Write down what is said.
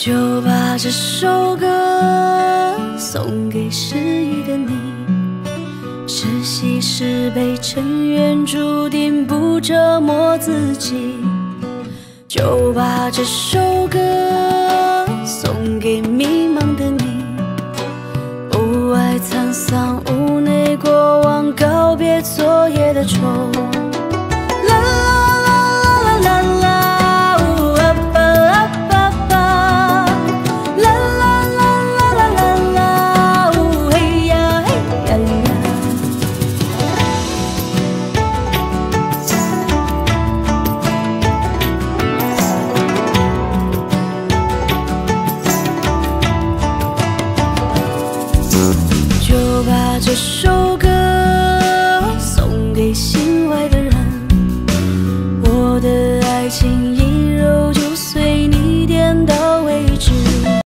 就把这首歌送给失意的你。是喜是悲，尘缘注定不折磨自己。就把这首歌送给迷茫的你。无爱沧桑，屋内过往，告别昨夜的愁。这首歌送给心外的人。我的爱情